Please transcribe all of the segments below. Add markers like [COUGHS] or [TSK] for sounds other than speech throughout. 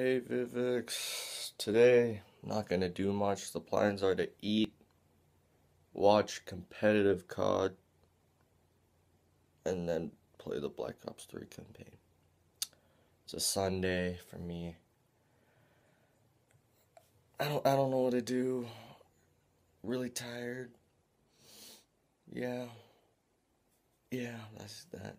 Hey Vivix, today not gonna do much. The plans are to eat, watch competitive COD, and then play the Black Ops 3 campaign. It's a Sunday for me. I don't I don't know what to do. Really tired. Yeah. Yeah, that's that.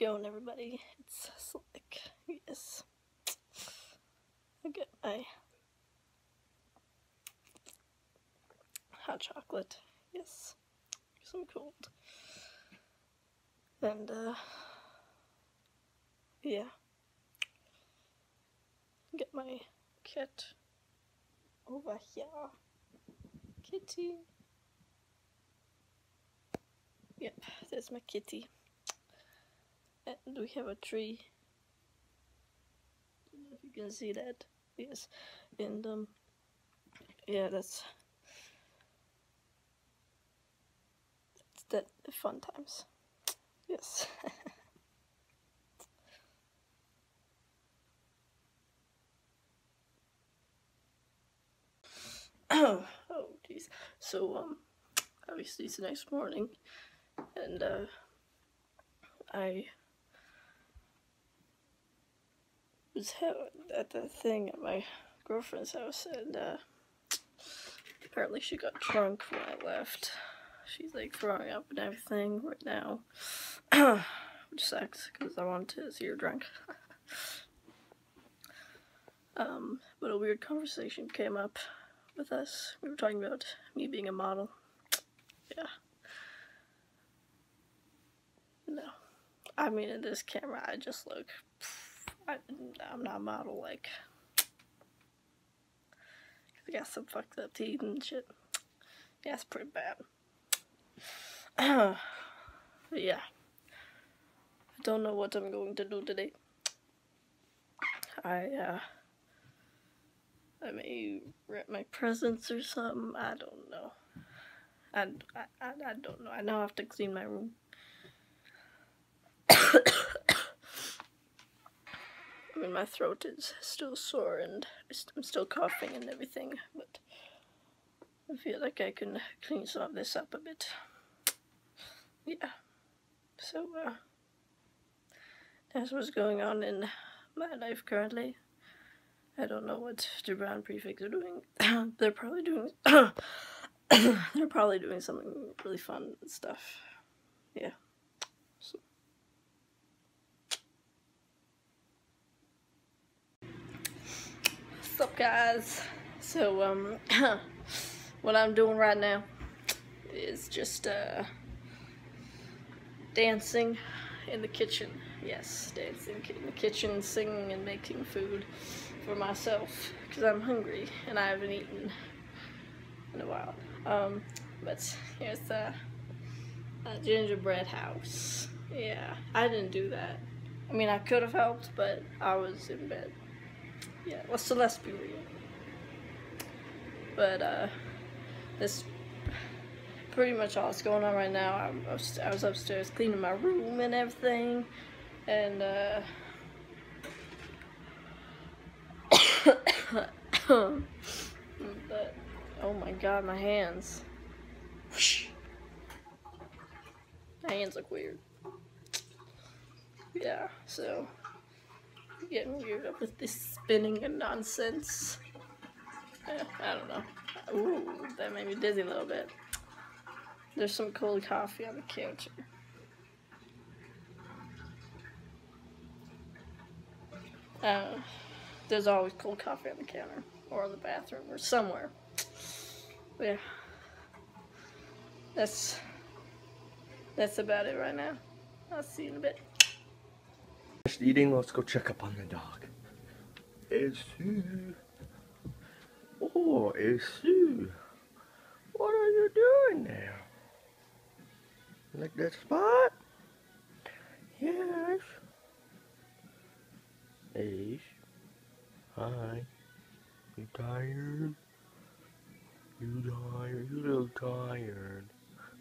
Going, everybody? It's Slick. Yes. I get my hot chocolate. Yes. Some cold. And, uh, yeah. Get my cat over here. Kitty. Yep, there's my kitty. And we have a tree. I Don't know if you can see that. Yes. And um yeah that's that's that fun times. Yes. [COUGHS] oh, oh jeez. So um obviously it's the next morning and uh I was at the thing at my girlfriend's house, and uh, apparently she got drunk when I left. She's like throwing up and everything right now, [CLEARS THROAT] which sucks because I wanted to see her drunk. [LAUGHS] um, but a weird conversation came up with us. We were talking about me being a model. [TSK] Yeah. No. I mean, in this camera, I just look. I, I'm not a model, like. I got some fucked up teeth and shit. Yeah, it's pretty bad. [CLEARS THROAT] yeah. I don't know what I'm going to do today. I, uh. I may wrap my presents or something. I don't know. I, I, I don't know. I now have to clean my room. [COUGHS] My throat is still sore and I'm still coughing and everything, but I feel like I can clean some of this up a bit. Yeah. So, uh, that's what's going on in my life currently. I don't know what Brown prefix are doing. [COUGHS] they're probably doing. [COUGHS] [COUGHS] they're probably doing something really fun and stuff. Yeah. So. What's up, guys? So, um, [COUGHS] what I'm doing right now is just, uh, dancing in the kitchen. Yes, dancing in the kitchen, singing and making food for myself because I'm hungry and I haven't eaten in a while. Um, but here's the uh, gingerbread house. Yeah, I didn't do that. I mean, I could have helped, but I was in bed. Yeah, well, so be real. But, uh, this pretty much all that's going on right now. I'm, I was- I was upstairs cleaning my room and everything, and, uh, [COUGHS] but, oh my god, my hands. My hands look weird. Yeah, so getting weird up with this spinning and nonsense. Yeah, I don't know. Ooh, that made me dizzy a little bit. There's some cold coffee on the couch. here. Uh, there's always cold coffee on the counter or in the bathroom or somewhere. Yeah, that's that's about it right now. I'll see you in a bit. Finished eating, let's go check up on the dog. Sue. Oh, Sue. What are you doing there? Like that spot? Yes. Ace. Hi. You tired? You tired? You look tired.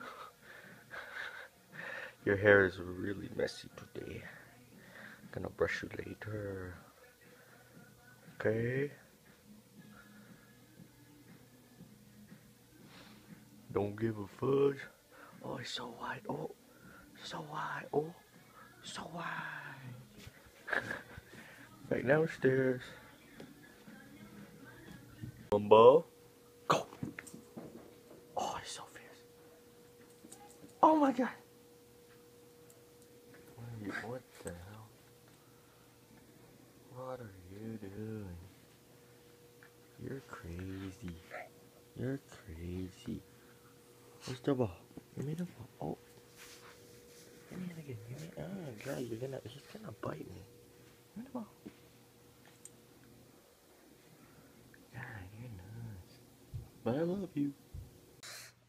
[LAUGHS] Your hair is really messy today. Gonna brush you later. Okay? Don't give a fudge. Oh, it's so white. Oh, so white. Oh, so white. [LAUGHS] Back downstairs. Mumbo. Go. Oh, he's so fierce. Oh my god. What, are you, what the hell? What are you doing? You're crazy. You're crazy. The ball? Give me the. Oh. Give me me. Oh, God, you're gonna. He's gonna bite me. God, you're nuts. But I love you.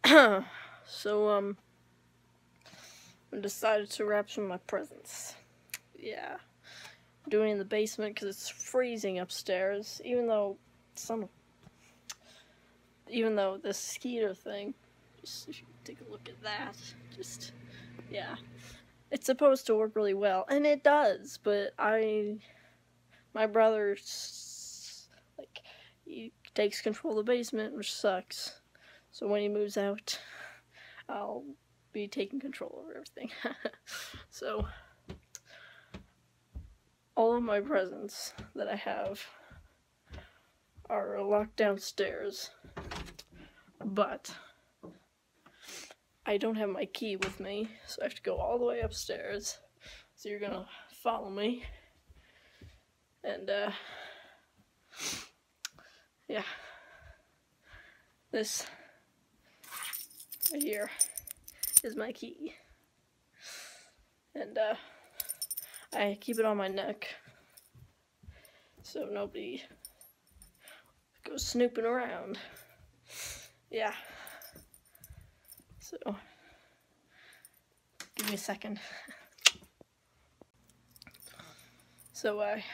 [CLEARS THROAT] so, um, I decided to wrap some of my presents. Yeah. Doing it in the basement because it's freezing upstairs, even though some. Even though the skeeter thing, just if you take a look at that, just. Yeah. It's supposed to work really well, and it does, but I. My brother. Like, he takes control of the basement, which sucks. So when he moves out, I'll be taking control over everything. [LAUGHS] so all of my presents that I have are locked downstairs. But I don't have my key with me, so I have to go all the way upstairs. So you're gonna follow me. And uh yeah. This right here is my key. And uh, I keep it on my neck so nobody goes snooping around. Yeah. So, give me a second. So I,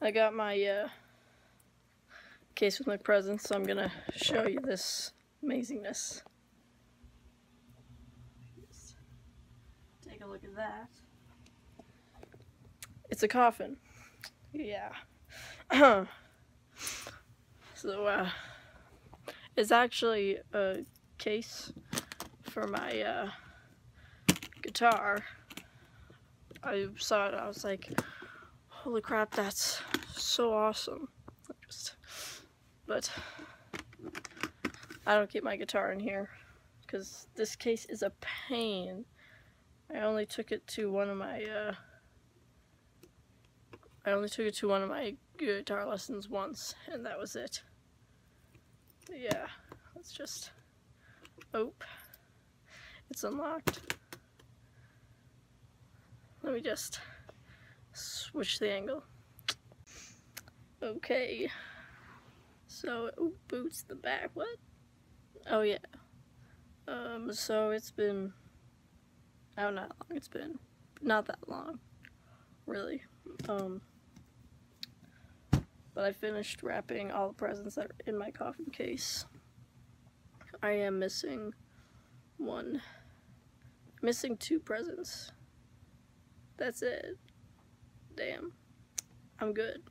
I got my uh, case with my presents, so I'm gonna show you this amazingness. Just Take a look at that. It's a coffin. Yeah. [CLEARS THROAT] so, uh, it's actually a case for my, uh, guitar. I saw it, I was like, holy crap, that's so awesome. Just, but I don't keep my guitar in here because this case is a pain. I only took it to one of my uh I only took it to one of my guitar lessons once and that was it. Yeah, let's just ope. It's unlocked. Let me just switch the angle. Okay. So it boots the back. What? Oh yeah. Um. So it's been. I don't know how long it's been. Not that long, really. Um. But I finished wrapping all the presents that are in my coffin case. I am missing one. Missing two presents. That's it. Damn. I'm good.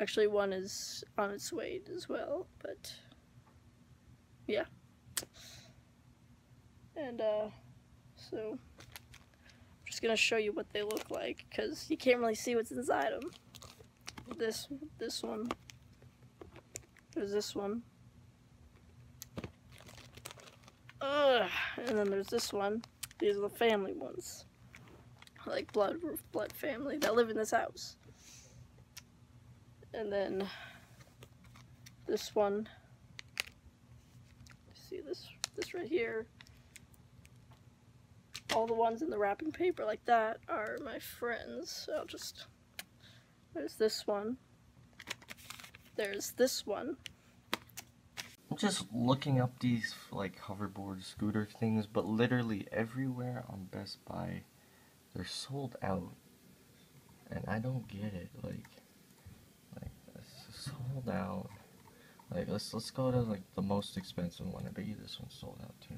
Actually, one is on its way as well, but yeah. And uh, so I'm just gonna show you what they look like because you can't really see what's inside them. This, this one. There's this one. Ugh. And then there's this one. These are the family ones like blood blood family that live in this house. And then this one see this this right here. All the ones in the wrapping paper like that are my friends. I'll just there's this one. There's this one. I'm just looking up these like hoverboard scooter things, but literally everywhere on Best Buy, they're sold out, and I don't get it. Like, like it's sold out. Like let's let's go to like the most expensive one. I bet you this one's sold out too.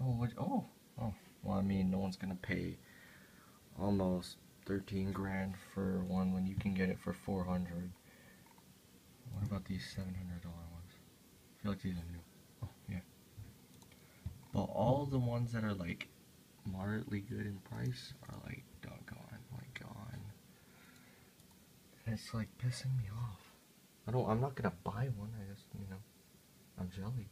Oh what oh oh well I mean no one's gonna pay almost thirteen grand for one when you can get it for four hundred. What about these seven hundred dollar ones? I feel like these are new. Oh yeah. But all the ones that are like moderately good in price are like doggone, like gone. And it's like pissing me off. I don't. I'm not gonna buy one. I just, you know, I'm jelly.